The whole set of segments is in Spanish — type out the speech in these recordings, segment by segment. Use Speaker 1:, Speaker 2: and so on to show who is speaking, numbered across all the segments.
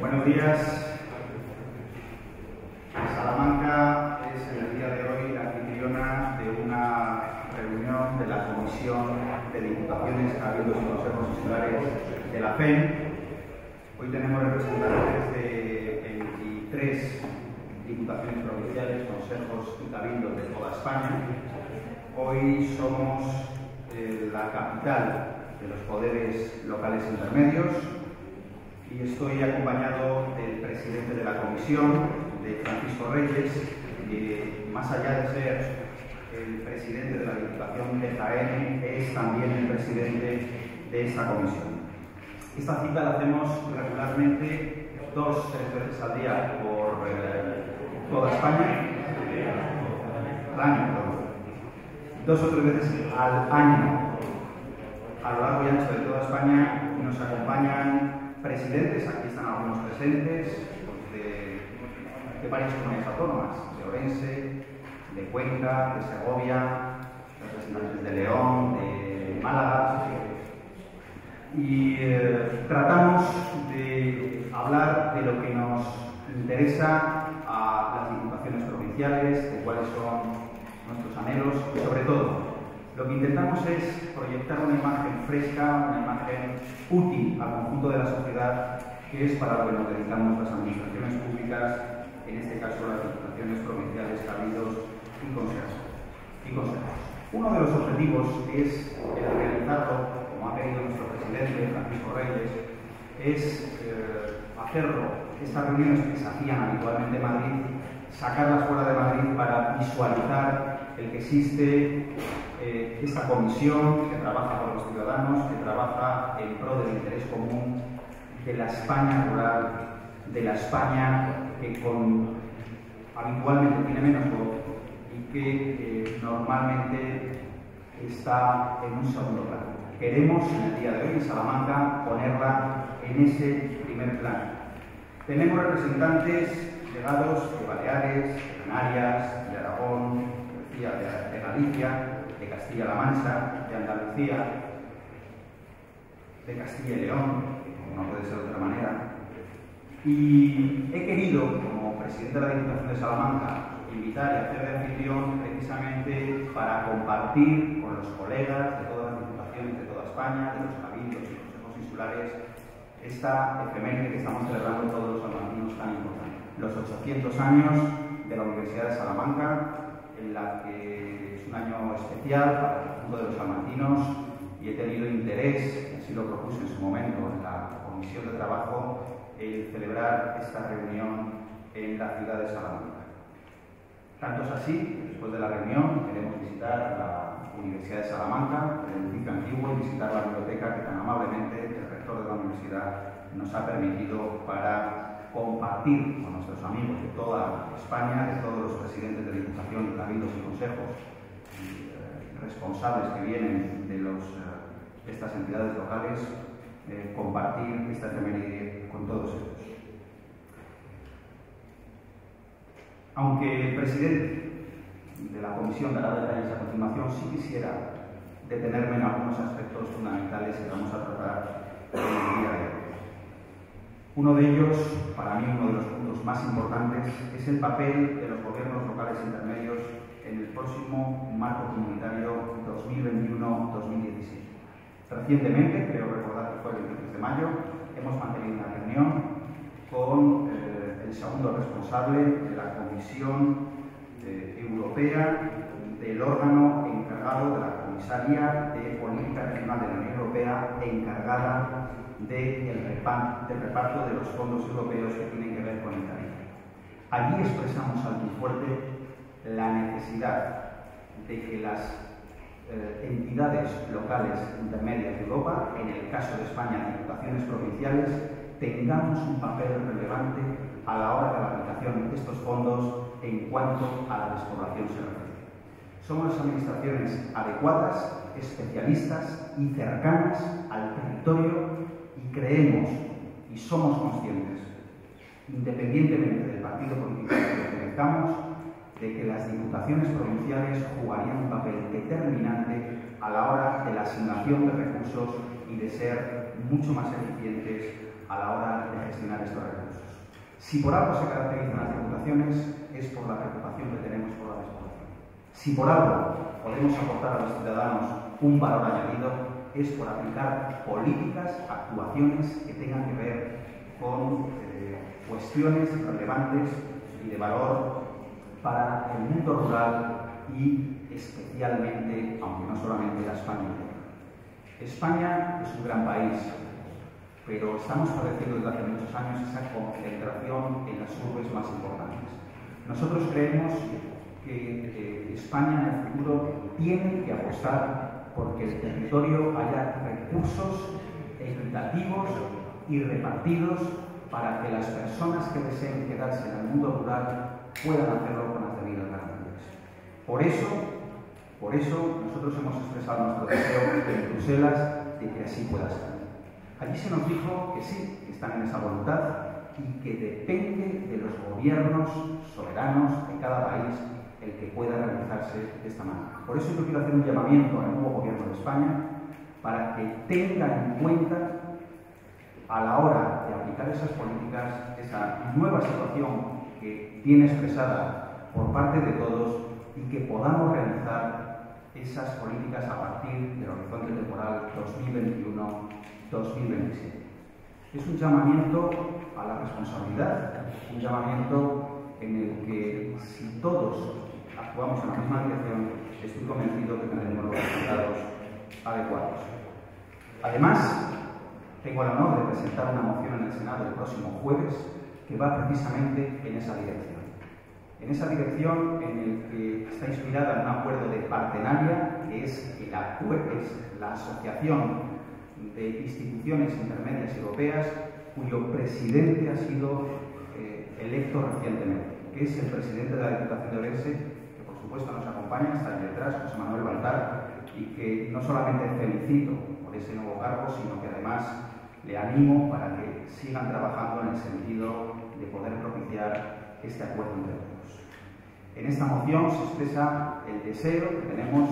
Speaker 1: Buenos días. Salamanca es en el día de hoy la anfitriona de una reunión de la Comisión de Diputaciones, Cabildos y Consejos Insulares de la FEN. Hoy tenemos representantes de 23 diputaciones provinciales, consejos y cabildos de toda España. Hoy somos eh, la capital de los poderes locales intermedios. Y estoy acompañado del presidente de la comisión, de Francisco Reyes, que más allá de ser el presidente de la Diputación de Jaén, es también el presidente de esta comisión. Esta cita la hacemos regularmente dos, tres veces al día por eh, toda España, año, dos o tres veces al año a lo largo y ancho de toda España nos acompañan presidentes, aquí están algunos presentes, pues de, varias comunidades autónomas, de Orense, de Cuenca, de Segovia, representantes de León, de Málaga. Y eh, tratamos de hablar de lo que nos interesa a las diputaciones provinciales, de cuáles son nuestros anhelos y sobre todo lo que intentamos es proyectar una imagen fresca, una imagen útil al conjunto de la sociedad, que es para lo que nos dedicamos las administraciones públicas, en este caso las administraciones provinciales, cabildos y consejos. y Uno de los objetivos es el realizarlo, como ha querido nuestro presidente Francisco Reyes, es eh, hacerlo, estas reuniones que se hacían habitualmente en Madrid, sacarlas fuera de Madrid para visualizar el que existe eh, esta comisión que trabaja por los ciudadanos, que trabaja en pro del interés común de la España rural, de la España que con, habitualmente tiene menos voz y que eh, normalmente está en un segundo plano. Queremos en el día de hoy en Salamanca ponerla en ese primer plano. Tenemos representantes llegados de Baleares, de Canarias, de Aragón, de Galicia, de Castilla-La Mancha, de Andalucía, de Castilla y León, como no puede ser de otra manera. Y he querido, como presidente de la Diputación de Salamanca, invitar y hacer de anfitrión precisamente para compartir con los colegas de todas las diputaciones de toda España, de los cabildos y consejos insulares, esta efeméride que estamos celebrando todos los salmantinos tan importante. Los 800 años de la Universidad de Salamanca, en la que un año especial para el conjunto de los salmantinos y he tenido interés, así lo propuse en su momento en la Comisión de Trabajo, el celebrar esta reunión en la ciudad de Salamanca. Tanto es así, después de la reunión queremos visitar la Universidad de Salamanca, el edificio antiguo, y visitar la biblioteca que tan amablemente el rector de la universidad nos ha permitido para compartir con nuestros amigos de toda España, de todos los presidentes de Diputación, cabildos y consejos, responsables que vienen de, eh, estas entidades locales eh, compartir esta efeméride con todos ellos. Aunque el presidente de la comisión dará detalles a continuación, sí quisiera detenerme en algunos aspectos fundamentales que vamos a tratar en el día de hoy. Uno de ellos, para mí uno de los puntos más importantes, es el papel de los gobiernos locales intermedios en el próximo marco comunitario 2021-2017. Recientemente, creo recordar que fue el 23 de mayo, hemos mantenido una reunión con eh, el segundo responsable de la Comisión eh, Europea del órgano encargado de la Comisaría de Política Regional de la Unión Europea encargada del reparto de los fondos europeos que tienen que ver con el Allí expresamos algo fuerte la necesidad de que las eh, entidades locales intermedias de Europa, en el caso de España, diputaciones provinciales, tengamos un papel relevante a la hora de la aplicación de estos fondos en cuanto a la despoblación se refiere. Somos las administraciones adecuadas, especialistas y cercanas al territorio creemos y somos conscientes, independientemente del partido político que pertenezcamos, de que las diputaciones provinciales jugarían un papel determinante a la hora de la asignación de recursos y de ser mucho más eficientes a la hora de gestionar estos recursos. Si por algo se caracterizan las diputaciones es por la preocupación que tenemos por la despoblación. Si por algo podemos aportar a los ciudadanos un valor añadido es por aplicar políticas, actuaciones que tengan que ver con eh, cuestiones relevantes y de valor para el mundo rural y especialmente, aunque no solamente la España España es un gran país, pero estamos padeciendo desde hace muchos años esa concentración en las urbes más importantes. Nosotros creemos que España en el futuro tiene que apostar porque el territorio haya recursos equitativos y repartidos para que las personas que deseen quedarse en el mundo rural puedan hacerlo con las debidas garantías. Por eso, por eso nosotros hemos expresado nuestro deseo en Bruselas de que así pueda ser. Allí se nos dijo que sí, que están en esa voluntad y que depende de los gobiernos soberanos de cada país que pueda realizarse de esta manera. Por eso yo quiero hacer un llamamiento al nuevo gobierno de España para que tenga en cuenta a la hora de aplicar esas políticas esa nueva situación que viene expresada por parte de todos y que podamos realizar esas políticas a partir del horizonte temporal 2021-2027. Es un llamamiento a la responsabilidad, un llamamiento en el que si todos actuamos en la misma dirección, estoy convencido que tendremos los resultados adecuados. Además, tengo el honor de presentar una moción en el Senado el próximo jueves que va precisamente en esa dirección en esa dirección en el que está inspirada en un acuerdo de partenaria, que es, el es la Asociación de Instituciones Intermedias Europeas, cuyo presidente ha sido eh, electo recientemente, que es el presidente de la Diputación de Orense, supuesto nos acompaña, está ahí detrás, José Manuel Baltar, y que no solamente felicito por ese nuevo cargo, sino que además le animo para que sigan trabajando en el sentido de poder propiciar este acuerdo entre todos. En esta moción se expresa el deseo que tenemos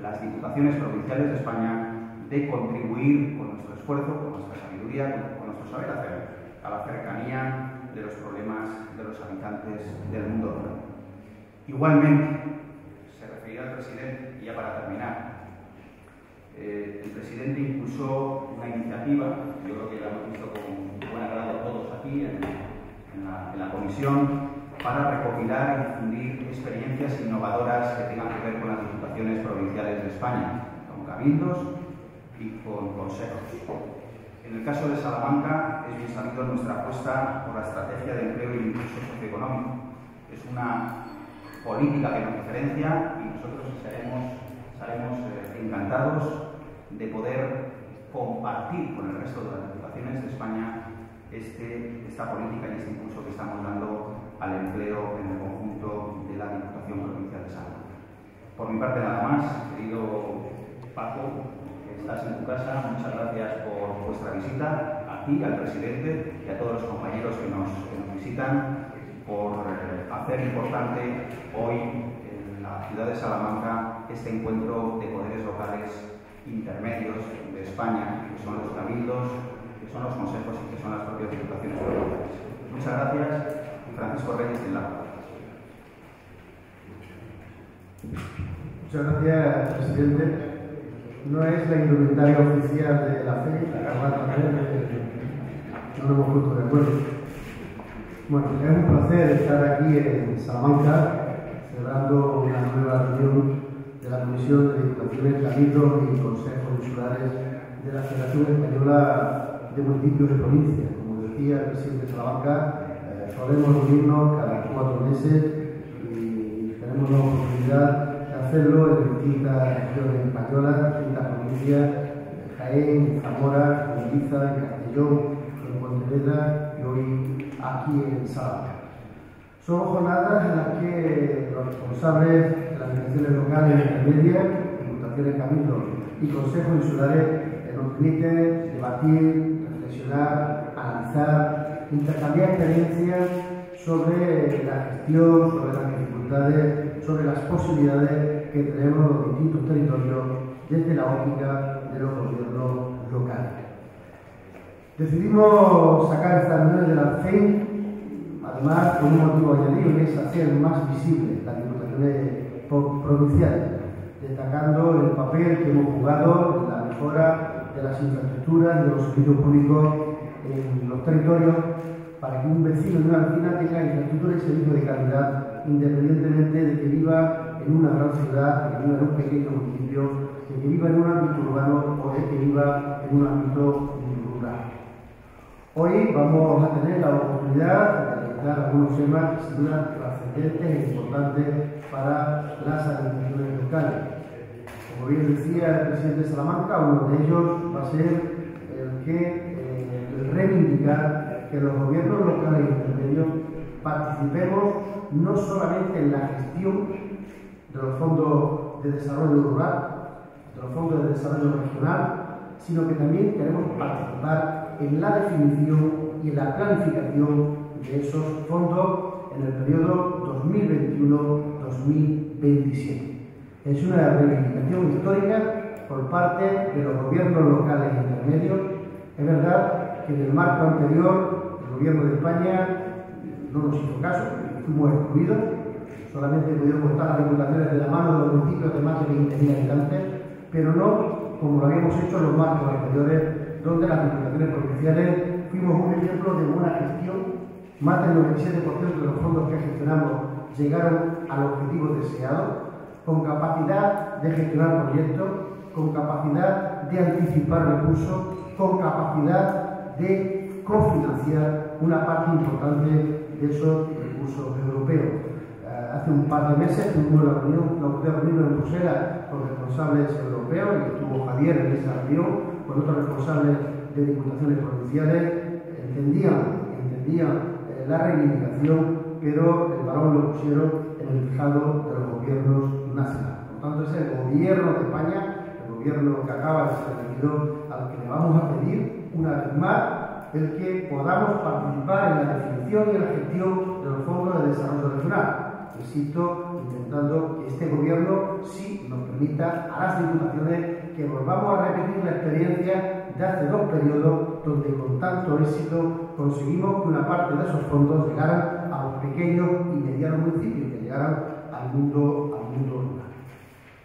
Speaker 1: las diputaciones provinciales de España de contribuir con nuestro esfuerzo, con nuestra sabiduría, con nuestro saber hacer a la cercanía de los problemas de los habitantes del mundo rural. Igualmente, se referirá al presidente, y ya para terminar, eh, el presidente impulsó una iniciativa, yo creo que la hemos visto con buen agrado todos aquí en, la, en la comisión, para recopilar y difundir experiencias innovadoras que tengan que ver con las diputaciones provinciales de España, con cabildos y con consejos. En el caso de Salamanca, es bien sabido nuestra apuesta por la estrategia de empleo y impulso socioeconómico. Es una política que nos diferencia y nosotros estaremos, eh, encantados de poder compartir con el resto de las diputaciones de España este, esta política y este impulso que estamos dando al empleo en el conjunto de la Diputación Provincial de Salamanca. Por mi parte nada más, querido Paco, estás en tu casa, muchas gracias por vuestra visita, a ti, al presidente y a todos los compañeros que nos, visitan, por eh, hacer importante hoy en la ciudad de Salamanca este encuentro de poderes locales intermedios de España, que son los cabildos, que son los consejos y que son las propias diputaciones provinciales. Muchas gracias Francisco Reyes en la
Speaker 2: Muchas gracias, presidente. No es la indumentaria oficial de la FE, la no lo hemos puesto de acuerdo. Bueno, es un placer estar aquí en Salamanca, celebrando una nueva reunión de la Comisión de Diputaciones, Cabildos y Consejos Insulares de la Federación Española de Municipios de Provincia. Como decía el presidente de Salamanca, podemos reunirnos cada cuatro meses y tenemos la oportunidad de hacerlo en distintas regiones españolas, distintas provincias, Jaén, Zamora, en Castellón, en Pontevedra y hoy aquí en Salamanca. Son jornadas en las que los responsables de las administraciones locales intermedias, diputaciones cabildos y consejos insulares eh, nos permiten debatir, reflexionar, analizar intercambiar experiencias sobre la gestión, sobre las dificultades, sobre las posibilidades que tenemos los distintos territorios desde la óptica de los gobiernos locales. Decidimos sacar esta reunión de la FEI, además con un motivo añadido, que es hacer más visible las diputaciones provinciales, destacando el papel que hemos jugado en la mejora de las infraestructuras de los servicios públicos en los territorios para que un vecino y una vecina tenga infraestructura y servicio de calidad, independientemente de que viva en una gran ciudad, de que viva en un pequeño municipio, de que viva en un ámbito urbano o de que viva en un ámbito. Hoy vamos a tener la oportunidad de analizar algunos temas sin duda trascendentes e importantes para las administraciones locales. Como bien decía el presidente de Salamanca, uno de ellos va a ser el que eh, reivindicar que los gobiernos locales y intermedios participemos no solamente en la gestión de los fondos de desarrollo rural, de los fondos de desarrollo regional, sino que también queremos participar en la definición y en la planificación de esos fondos en el periodo 2021-2027. Es una reivindicación histórica por parte de los gobiernos locales e intermedios. Es verdad que en el marco anterior el gobierno de España no nos hizo caso, fuimos excluidos, solamente pudieron estar las diputaciones de la mano de los municipios de más de 20.000 habitantes, pero no como lo habíamos hecho en los marcos anteriores, donde las diputaciones provinciales fuimos un ejemplo de buena gestión, más del 97% de los fondos que gestionamos llegaron al objetivo deseado, con capacidad de gestionar proyectos, con capacidad de anticipar recursos, con capacidad de cofinanciar una parte importante de esos recursos europeos. Eh, hace un par de meses tuvimos la reunión, la reunión en Bruselas con responsables europeos y estuvo Javier en esa reunión con otros responsables de diputaciones provinciales. Entendían, entendían eh, la reivindicación, pero el balón lo pusieron en el fijado de los gobiernos nacionales. Por tanto, es el gobierno de España, el gobierno que acaba de ser elegido, al que le vamos a pedir una vez más, el que podamos participar en la definición y la gestión de los fondos de desarrollo regional. Insisto, intentando que este gobierno sí nos permita a las diputaciones que volvamos a repetir la experiencia de hace dos periodos donde con tanto éxito conseguimos que una parte de esos fondos llegaran a los pequeños y medianos municipios, que llegaran al mundo, al mundo rural.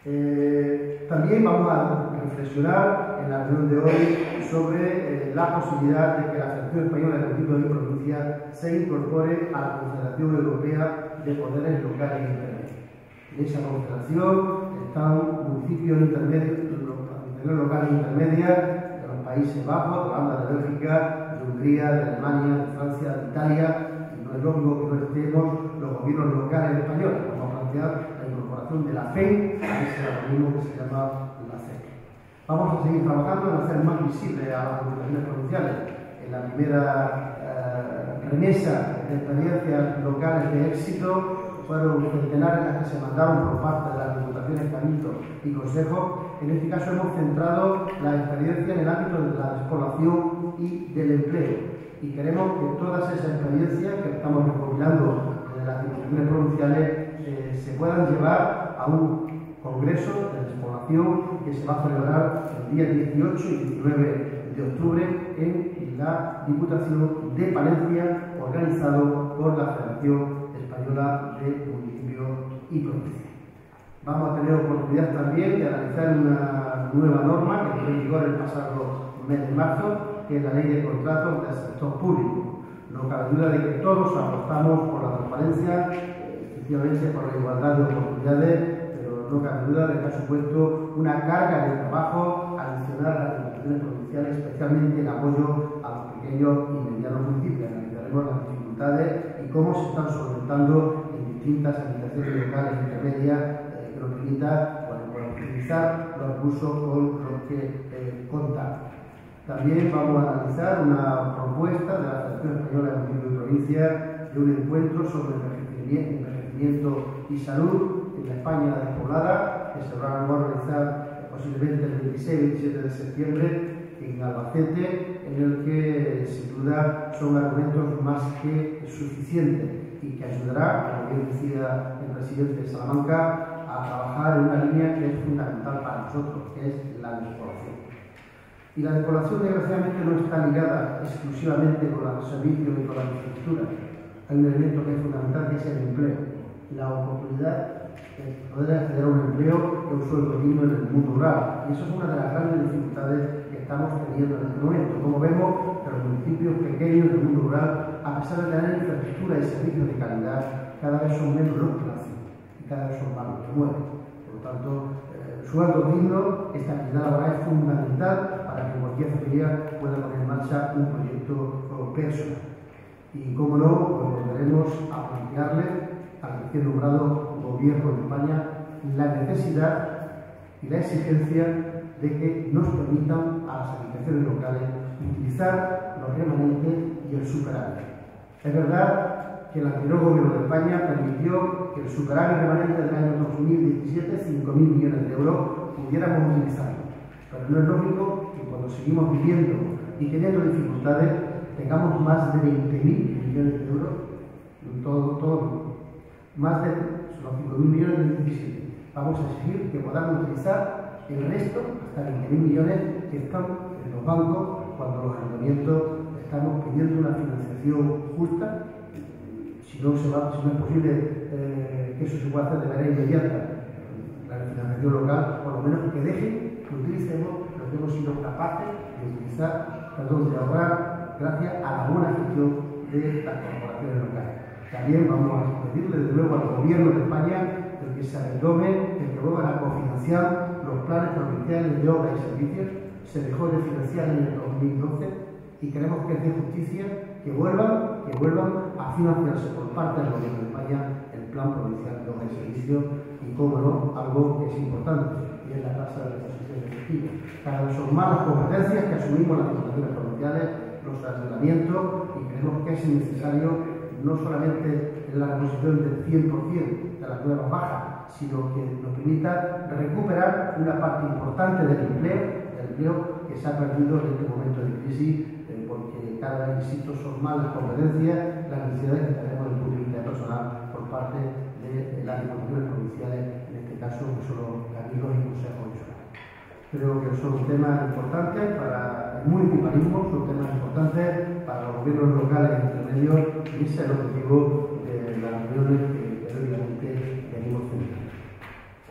Speaker 2: Eh, también vamos a reflexionar en la reunión de hoy sobre eh, la posibilidad de que la Federación Española de Municipios y Provincias se incorpore a la Confederación Europea de Poderes Locales e Intermedios. En esa confederación están municipios intermedios, los locales e intermedias de los Países Bajos, de Holanda, de Bélgica, de Hungría, de Alemania, de Francia, de Italia, y no es lógico que no estemos los gobiernos locales españoles. Vamos a plantear la incorporación de la FEI a ese organismo que se llama Vamos a seguir trabajando en hacer más visible a las diputaciones provinciales. En la primera eh, remesa de experiencias locales de éxito fueron centenares las que se mandaron por parte de las diputaciones, cabildos y consejos. En este caso hemos centrado la experiencia en el ámbito de la despoblación y del empleo. Y queremos que todas esas experiencias que estamos recopilando de las diputaciones provinciales eh, se puedan llevar a un congreso de despoblación que se va a celebrar el día 18 y 19 de octubre en la Diputación de Palencia, organizado por la Federación Española de Municipios y Provincias. Vamos a tener oportunidad también de analizar una nueva norma que entró en vigor el pasado mes de marzo, que es la Ley de Contratos del Sector Público. No cabe duda de que todos apostamos por la transparencia, efectivamente por la igualdad de oportunidades no cabe duda de que ha supuesto una carga de trabajo adicional a las instituciones provinciales, especialmente en apoyo a los pequeños y medianos municipios. Analizaremos las dificultades cómo se están solventando en distintas administraciones locales intermedias eh, que nos permita bueno, utilizar los recursos con los que eh, contar. También vamos a analizar una propuesta de la Federación Española de Municipios y Provincias de un encuentro sobre envejecimiento y salud en la España despoblada, que se va a realizar posiblemente el 26 y 27 de septiembre en Albacete, en el que sin duda son argumentos más que suficientes y que ayudará, como bien decía el presidente de Salamanca, a trabajar en una línea que es fundamental para nosotros, que es la despoblación. Y la despoblación, desgraciadamente, no está ligada exclusivamente con los servicios y con la infraestructura. Hay un elemento que es fundamental, que es el empleo. La oportunidad de poder acceder a un empleo y un sueldo digno en el mundo rural. Y eso es una de las grandes dificultades estamos teniendo en este momento. Como vemos, los municipios pequeños del mundo rural, a pesar de tener infraestructura y servicios de calidad, cada vez son menos los nacen y cada vez son más los que mueren. Por lo tanto, eh, el sueldo digno, esta actividad laboral es fundamental para que cualquier familia pueda poner en marcha un proyecto personal. Y como no, pues volveremos a plantearle al recién nombrado Gobierno de España la necesidad y la exigencia de que nos permitan a las administraciones locales utilizar los remanentes y el superávit. Es verdad que el anterior Gobierno de España permitió que el superávit remanente del año 2017, 5.000 millones de euros, pudiéramos utilizarlo. Pero no es lógico que cuando seguimos viviendo y teniendo dificultades tengamos más de 20.000 millones de euros en todo, todo. Más de los 5.000 millones del 2017. Vamos a exigir que podamos utilizar el resto, hasta 20.000 millones que están en los bancos cuando los ayuntamientos estamos pidiendo una financiación justa. Si no, se va, si no es posible eh, que eso se pueda hacer de manera inmediata, la financiación local, por lo menos que dejen que utilicemos lo que hemos sido capaces de utilizar, perdón, de ahorrar gracias a la buena gestión de las corporaciones locales. También vamos a pedirle de nuevo al Gobierno de España el que se retome, el que vuelvan a cofinanciar los planes provinciales de obras y servicios. Se dejó de financiar en el 2012 y queremos que es de justicia que vuelvan, que vuelvan a financiarse por parte del Gobierno de España el plan provincial de obras y servicios y, como no, algo que es importante, y es la tasa de reposición efectiva. Cada vez son más las competencias que asumimos las diputaciones provinciales, los ayuntamientos, y creemos que es necesario no solamente en la reposición del 100% de las nuevas bajas, sino que nos permita recuperar una parte importante del empleo, del empleo que se ha perdido en este momento de crisis, eh, porque cada vez, insisto, son más las competencias, las necesidades que tenemos desde punto de personal por parte de, las diputaciones provinciales, en este caso, son los amigos y consejos Creo que son temas importantes para el municipalismo, son temas importantes para los gobiernos locales intermedios y ese es el objetivo de las reuniones que.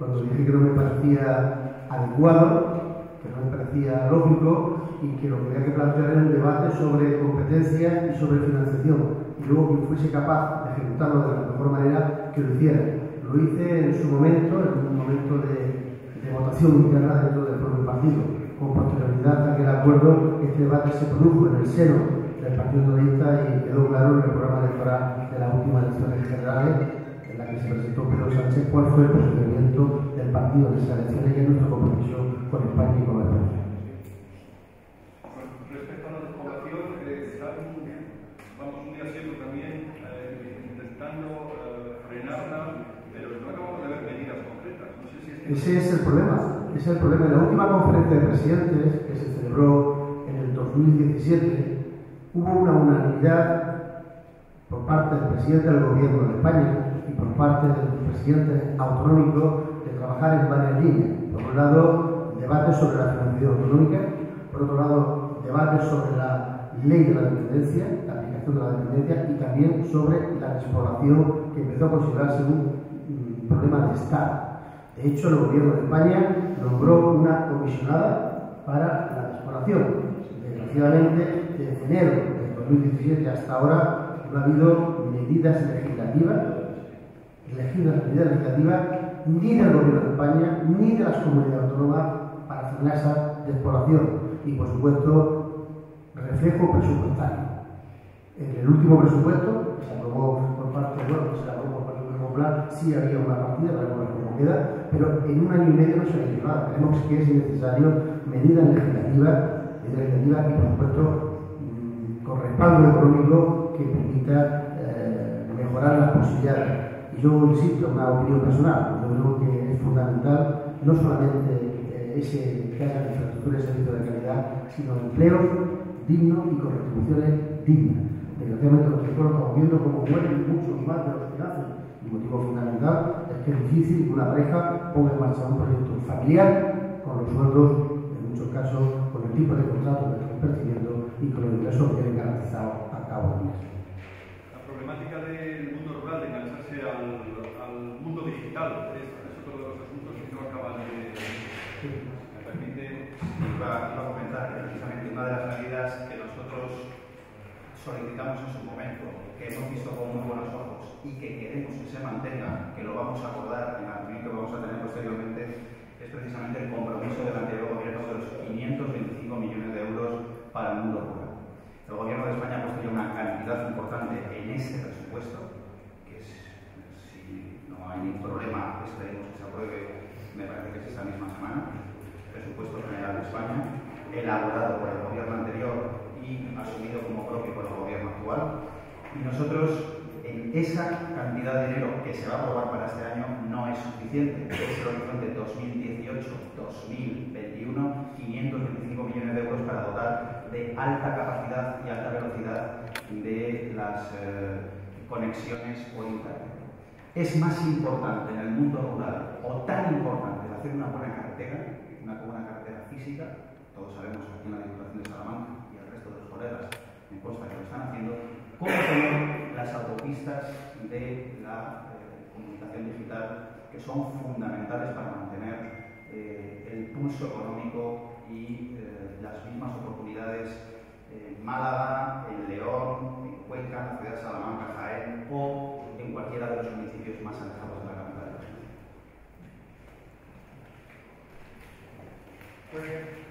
Speaker 2: cuando dije que no me parecía adecuado, que no me parecía lógico y que lo que había que plantear era un debate sobre competencias y sobre financiación, y luego que fuese capaz de ejecutarlo de la mejor manera que lo hiciera. Lo hice en su momento, en un momento de, votación interna dentro del propio partido. Con posterioridad a aquel acuerdo, este debate se produjo en el seno del Partido Socialista y quedó claro en el programa electoral de las últimas elecciones generales que presentó Pedro Sánchez cuál fue el posicionamiento del partido en esas elecciones y nuestro compromiso con España y con la España.
Speaker 3: De.
Speaker 2: Ese es el problema. Ese es el problema. En la última conferencia de presidentes que se celebró en el 2017, hubo una unanimidad por parte del presidente del Gobierno de España por parte del presidente autonómico de trabajar en varias líneas. Por un lado, debate sobre la financiación autonómica, por otro lado, debate sobre la ley de la dependencia, la aplicación de la dependencia y también sobre la despoblación que empezó a considerarse un, problema de Estado. De hecho, el Gobierno de España nombró una comisionada para la despoblación. Desgraciadamente, desde enero de 2017 hasta ahora no ha habido medidas legislativas, medidas legislativas ni del Gobierno de España ni de las comunidades autónomas para frenar esa despoblación y, por supuesto, reflejo presupuestario. En el último presupuesto, que se aprobó por parte, bueno, que se aprobó por parte del Popular, sí había una partida, para ver cómo queda, pero en un año y medio no se ha llevado. Creemos que es necesario medidas legislativas de iniciativa y, por supuesto, mm, con respaldo económico que permita eh, mejorar las posibilidades. Yo insisto, una opinión personal, yo creo que es fundamental no solamente eh, ese que haya infraestructura y servicio de calidad, sino empleos dignos y con retribuciones dignas. Desgraciadamente nosotros estamos viendo cómo mueren muchos más de los que nacen. El motivo fundamental es que es difícil que una pareja ponga en marcha un proyecto familiar con los sueldos, en muchos casos, con el tipo de contrato que están percibiendo y con los ingresos que vienen garantizados a cabo del mes.
Speaker 3: Problemática del mundo rural de engancharse al, al mundo digital es, es, otro de los asuntos que no acaban de. Me permite.
Speaker 1: Iba, iba a comentar que precisamente una de las medidas que nosotros solicitamos en su momento, que hemos visto con muy buenos ojos y que queremos que se mantenga, que lo vamos a acordar en la reunión que vamos a tener posteriormente, es precisamente el compromiso del anterior gobierno de los 525 millones de euros para el mundo rural. El gobierno de España puesto ya una cantidad importante este presupuesto, que es, si no hay ningún problema, esperemos que se apruebe, me parece que es esta misma semana, presupuesto general de España, elaborado por el gobierno anterior y asumido como propio por el gobierno actual. Y nosotros, en esa cantidad de dinero que se va a aprobar para este año, no es suficiente. Es el horizonte 2018-2021, 525 millones de euros para dotar de alta capacidad y alta velocidad de las eh, conexiones por Internet. Es más importante en el mundo rural, o tan importante, hacer una buena carretera, una buena carretera física, todos sabemos aquí en la Diputación de Salamanca y el resto de los colegas me consta que lo están haciendo, como tener las autopistas de la eh, comunicación digital que son fundamentales para mantener eh, el pulso económico y las mismas oportunidades en Málaga, en León, en Cuenca, en la ciudad de Salamanca, Jaén o en cualquiera de los municipios más alejados de la capital de.
Speaker 4: Muy bien.